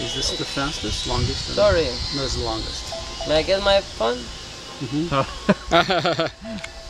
Is this the fastest, longest? Sorry, No, it's the longest. may I get my phone? Mm-hmm.